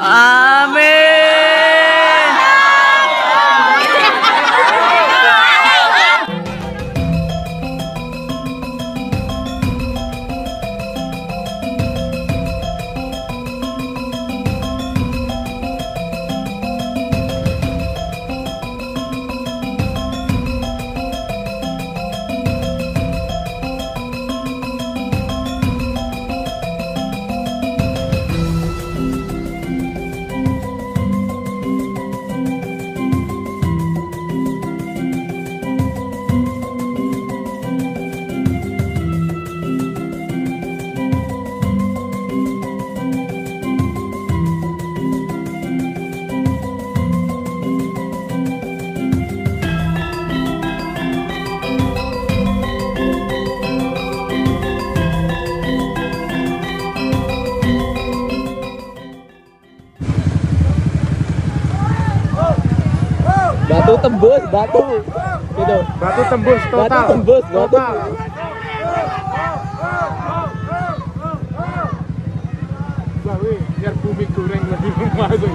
Amin. batu tembus batu. Gitu. Batu tembus total. batu tembus batu. Total. biar bumi goreng lebih masuk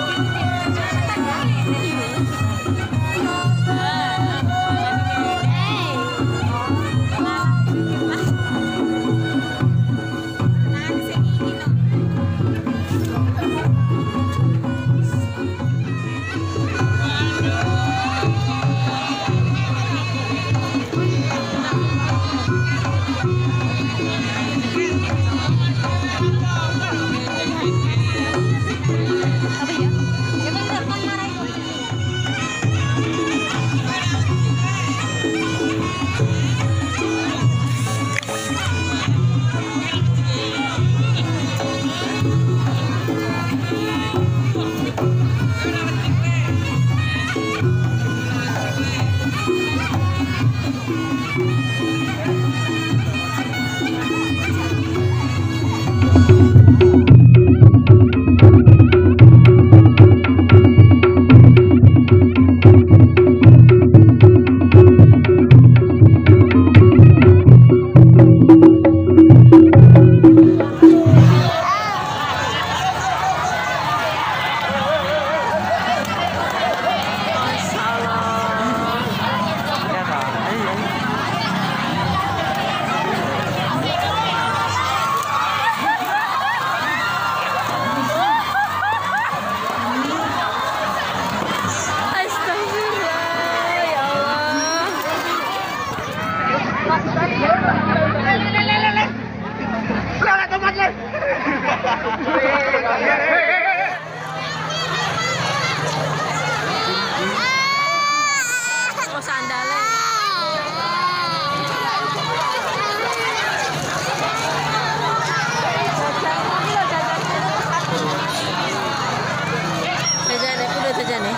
jajan ya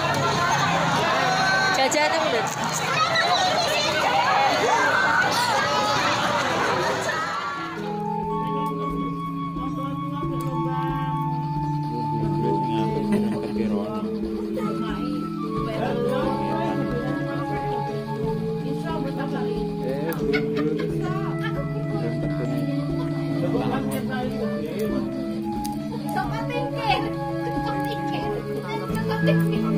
udah technical